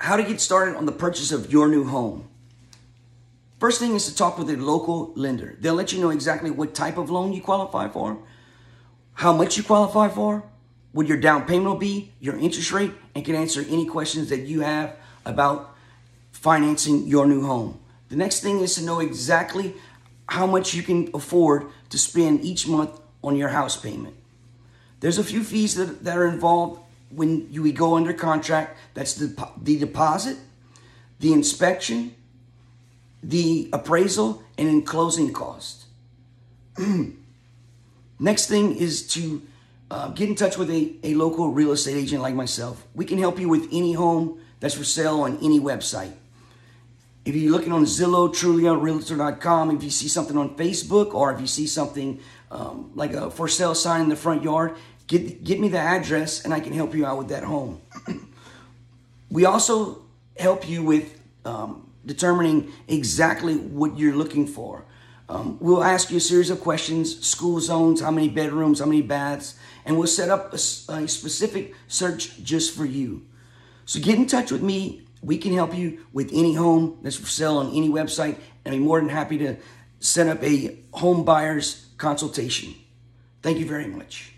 how to get started on the purchase of your new home. First thing is to talk with a local lender. They'll let you know exactly what type of loan you qualify for, how much you qualify for, what your down payment will be, your interest rate, and can answer any questions that you have about financing your new home. The next thing is to know exactly how much you can afford to spend each month on your house payment. There's a few fees that, that are involved when you go under contract. That's the, the deposit, the inspection, the appraisal, and in closing cost. Next thing is to uh, get in touch with a, a local real estate agent like myself. We can help you with any home that's for sale on any website. If you're looking on Zillow, Trulia Realtor.com, if you see something on Facebook, or if you see something um, like a for sale sign in the front yard, get, get me the address and I can help you out with that home. we also help you with um, determining exactly what you're looking for. Um, we'll ask you a series of questions, school zones, how many bedrooms, how many baths, and we'll set up a, a specific search just for you. So get in touch with me. We can help you with any home that's for sale on any website, and I'm more than happy to set up a home buyer's consultation. Thank you very much.